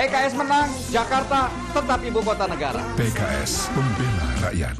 PKS menang, Jakarta tetap ibu kota negara. PKS membela rakyat.